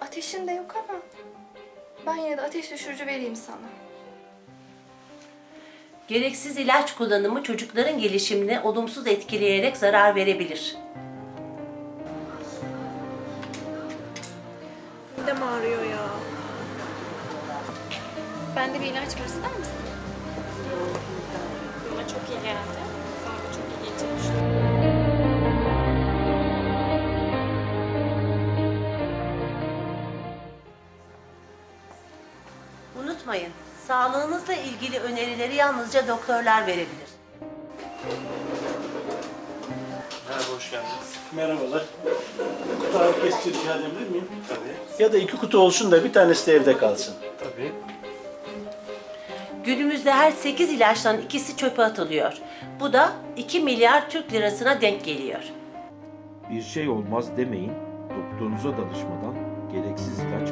ateşin de yok ama ben yine de ateş düşürücü vereyim sana. Gereksiz ilaç kullanımı çocukların gelişimini olumsuz etkileyerek zarar verebilir. Midem ağrıyor ya. Bende bir ilaç var ister misin? Unutmayın, sağlığınızla ilgili önerileri yalnızca doktorlar verebilir. Merhaba, hoş geldiniz. Merhabalar. Kutu ağrı kesici rica edebilir miyim? Tabii, Ya da iki kutu olsun da bir tanesi de evde kalsın. tabii. Günümüzde her 8 ilaçtan ikisi çöpe atılıyor. Bu da 2 milyar Türk lirasına denk geliyor. Bir şey olmaz demeyin, doktorunuza danışmadan gereksiz ilaç